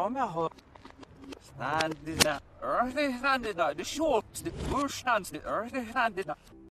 om jag har earth, stand in the short the bush standing early standing